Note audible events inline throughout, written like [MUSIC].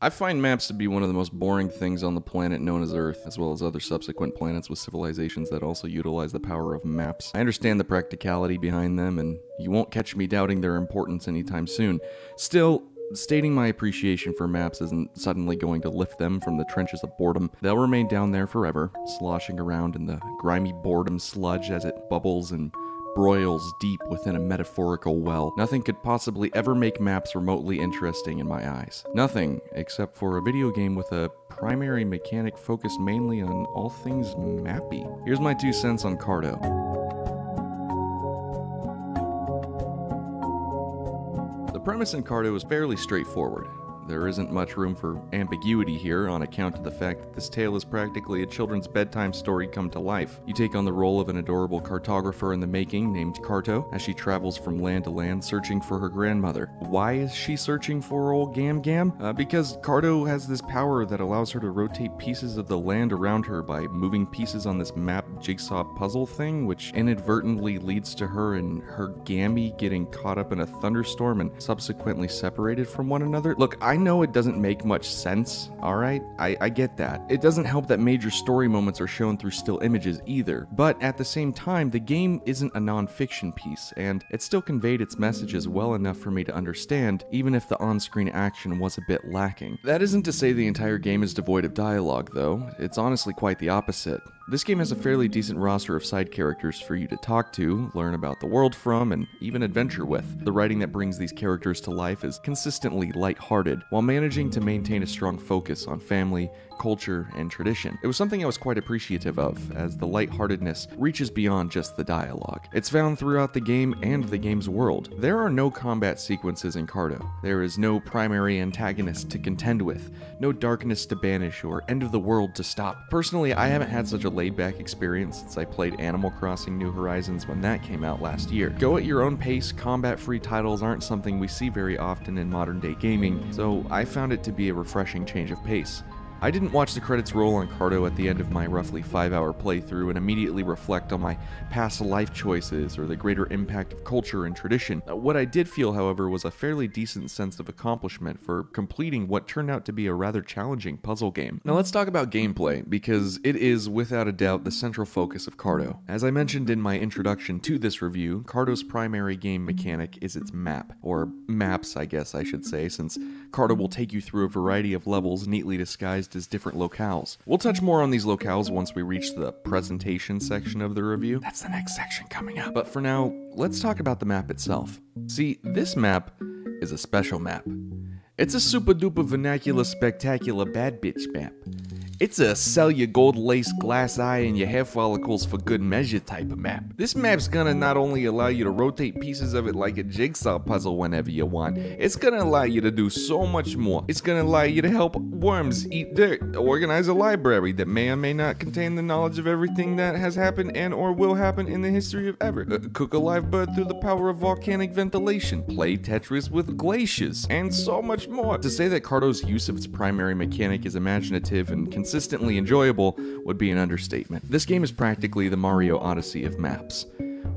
I find maps to be one of the most boring things on the planet known as Earth, as well as other subsequent planets with civilizations that also utilize the power of maps. I understand the practicality behind them, and you won't catch me doubting their importance anytime soon. Still, stating my appreciation for maps isn't suddenly going to lift them from the trenches of boredom. They'll remain down there forever, sloshing around in the grimy boredom sludge as it bubbles and broils deep within a metaphorical well. Nothing could possibly ever make maps remotely interesting in my eyes. Nothing, except for a video game with a primary mechanic focused mainly on all things mappy. Here's my two cents on Carto. The premise in Carto is fairly straightforward. There isn't much room for ambiguity here on account of the fact that this tale is practically a children's bedtime story come to life. You take on the role of an adorable cartographer in the making named Carto as she travels from land to land searching for her grandmother. Why is she searching for old Gam Gam? Uh, because Carto has this power that allows her to rotate pieces of the land around her by moving pieces on this map jigsaw puzzle thing, which inadvertently leads to her and her Gammy getting caught up in a thunderstorm and subsequently separated from one another. Look, I know it doesn't make much sense, alright? I, I get that. It doesn't help that major story moments are shown through still images either. But at the same time, the game isn't a non-fiction piece, and it still conveyed its messages well enough for me to understand, even if the on-screen action was a bit lacking. That isn't to say the entire game is devoid of dialogue, though. It's honestly quite the opposite. This game has a fairly decent roster of side characters for you to talk to, learn about the world from, and even adventure with. The writing that brings these characters to life is consistently light-hearted, while managing to maintain a strong focus on family, culture, and tradition. It was something I was quite appreciative of, as the lightheartedness reaches beyond just the dialogue. It's found throughout the game and the game's world. There are no combat sequences in Carto. There is no primary antagonist to contend with, no darkness to banish, or end of the world to stop. Personally, I haven't had such a laid back experience since I played Animal Crossing New Horizons when that came out last year. Go at your own pace, combat free titles aren't something we see very often in modern day gaming, so I found it to be a refreshing change of pace. I didn't watch the credits roll on Carto at the end of my roughly 5 hour playthrough and immediately reflect on my past life choices or the greater impact of culture and tradition. Uh, what I did feel, however, was a fairly decent sense of accomplishment for completing what turned out to be a rather challenging puzzle game. Now let's talk about gameplay, because it is without a doubt the central focus of Carto. As I mentioned in my introduction to this review, Carto's primary game mechanic is its map, or maps, I guess I should say, since Carto will take you through a variety of levels neatly disguised as different locales. We'll touch more on these locales once we reach the presentation section of the review. That's the next section coming up. But for now, let's talk about the map itself. See, this map is a special map. It's a super duper vernacular spectacular bad bitch map. It's a sell your gold lace glass eye and your hair follicles for good measure type of map. This map's gonna not only allow you to rotate pieces of it like a jigsaw puzzle whenever you want, it's gonna allow you to do so much more. It's gonna allow you to help worms eat dirt, organize a library that may or may not contain the knowledge of everything that has happened and or will happen in the history of ever, uh, cook a live bird through the power of volcanic ventilation, play Tetris with glaciers, and so much more. To say that Carto's use of its primary mechanic is imaginative and consistently enjoyable would be an understatement. This game is practically the Mario Odyssey of maps.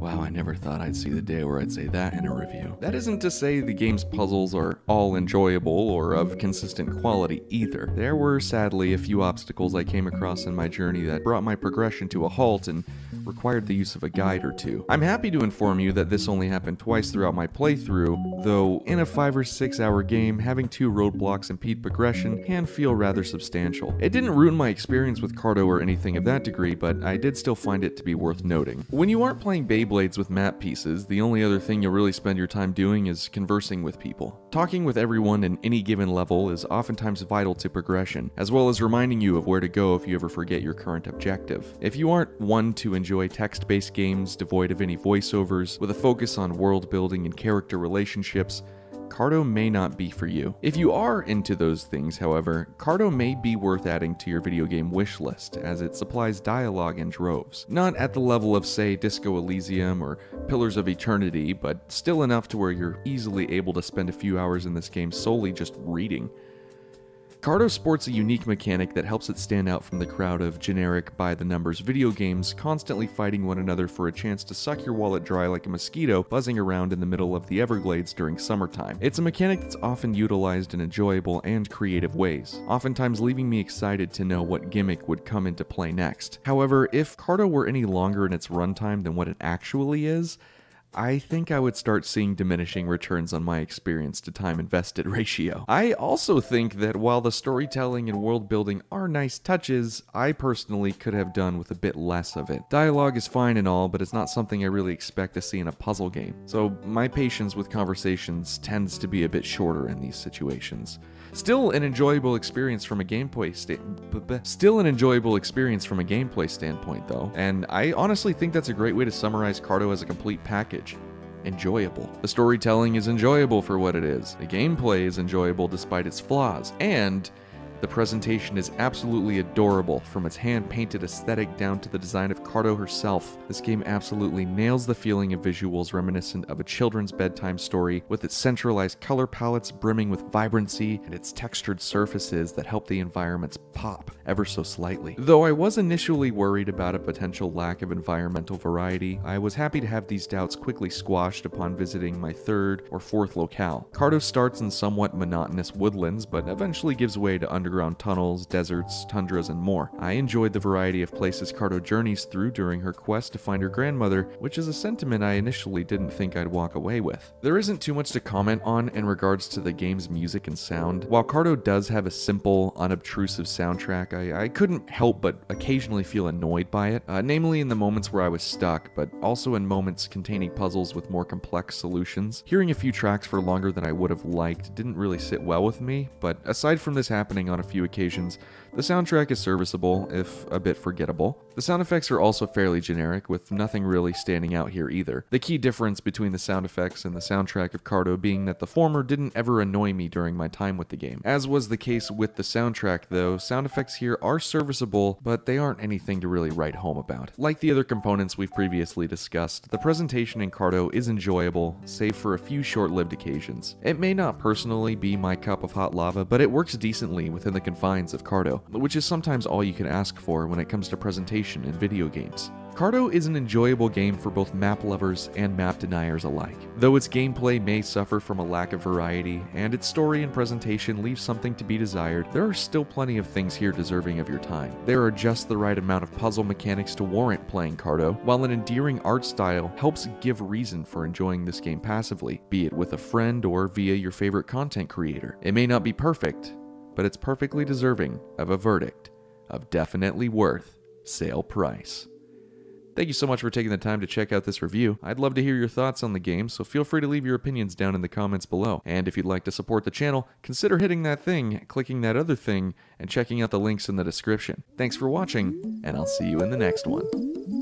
Wow, I never thought I'd see the day where I'd say that in a review. That isn't to say the game's puzzles are all enjoyable or of consistent quality either. There were sadly a few obstacles I came across in my journey that brought my progression to a halt and required the use of a guide or two. I'm happy to inform you that this only happened twice throughout my playthrough, though in a 5 or 6 hour game, having two roadblocks impede progression can feel rather substantial. It didn't ruin my experience with Carto or anything of that degree, but I did still find it to be worth noting. When you aren't playing Beyblades with map pieces, the only other thing you'll really spend your time doing is conversing with people. Talking with everyone in any given level is oftentimes vital to progression, as well as reminding you of where to go if you ever forget your current objective. If you aren't one to enjoy text based games devoid of any voiceovers, with a focus on world building and character relationships, Carto may not be for you. If you are into those things, however, Carto may be worth adding to your video game wish list, as it supplies dialogue in droves. Not at the level of, say, Disco Elysium or Pillars of Eternity, but still enough to where you're easily able to spend a few hours in this game solely just reading. Carto sports a unique mechanic that helps it stand out from the crowd of generic, by the numbers video games constantly fighting one another for a chance to suck your wallet dry like a mosquito buzzing around in the middle of the Everglades during summertime. It's a mechanic that's often utilized in enjoyable and creative ways, oftentimes leaving me excited to know what gimmick would come into play next. However, if Carto were any longer in its runtime than what it actually is, I think I would start seeing diminishing returns on my experience to time invested [LAUGHS] ratio. I also think that while the storytelling and world building are nice touches, I personally could have done with a bit less of it. Dialogue is fine and all, but it's not something I really expect to see in a puzzle game, so my patience with conversations tends to be a bit shorter in these situations. Still an enjoyable experience from a gameplay sta- still an enjoyable experience from a gameplay standpoint though, and I honestly think that's a great way to summarize Carto as a complete package. Enjoyable. The storytelling is enjoyable for what it is. The gameplay is enjoyable despite its flaws, and the presentation is absolutely adorable, from its hand painted aesthetic down to the design of Carto herself. This game absolutely nails the feeling of visuals reminiscent of a children's bedtime story, with its centralized color palettes brimming with vibrancy and its textured surfaces that help the environments pop ever so slightly. Though I was initially worried about a potential lack of environmental variety, I was happy to have these doubts quickly squashed upon visiting my third or fourth locale. Carto starts in somewhat monotonous woodlands, but eventually gives way to underground tunnels, deserts, tundras, and more. I enjoyed the variety of places Carto journeys through during her quest to find her grandmother, which is a sentiment I initially didn't think I'd walk away with. There isn't too much to comment on in regards to the game's music and sound. While Carto does have a simple, unobtrusive soundtrack, I, I couldn't help but occasionally feel annoyed by it, uh, namely in the moments where I was stuck, but also in moments containing puzzles with more complex solutions. Hearing a few tracks for longer than I would have liked didn't really sit well with me, but aside from this happening on a few occasions, the soundtrack is serviceable, if a bit forgettable. The sound effects are also fairly generic, with nothing really standing out here either. The key difference between the sound effects and the soundtrack of Carto being that the former didn't ever annoy me during my time with the game. As was the case with the soundtrack, though, sound effects here are serviceable, but they aren't anything to really write home about. Like the other components we've previously discussed, the presentation in Carto is enjoyable, save for a few short lived occasions. It may not personally be my cup of hot lava, but it works decently within the confines of Carto, which is sometimes all you can ask for when it comes to presentation in video games. Carto is an enjoyable game for both map lovers and map deniers alike. Though its gameplay may suffer from a lack of variety, and its story and presentation leave something to be desired, there are still plenty of things here deserving of your time. There are just the right amount of puzzle mechanics to warrant playing Carto, while an endearing art style helps give reason for enjoying this game passively, be it with a friend or via your favorite content creator. It may not be perfect, but it's perfectly deserving of a verdict of definitely worth sale price. Thank you so much for taking the time to check out this review. I'd love to hear your thoughts on the game, so feel free to leave your opinions down in the comments below. And if you'd like to support the channel, consider hitting that thing, clicking that other thing, and checking out the links in the description. Thanks for watching, and I'll see you in the next one.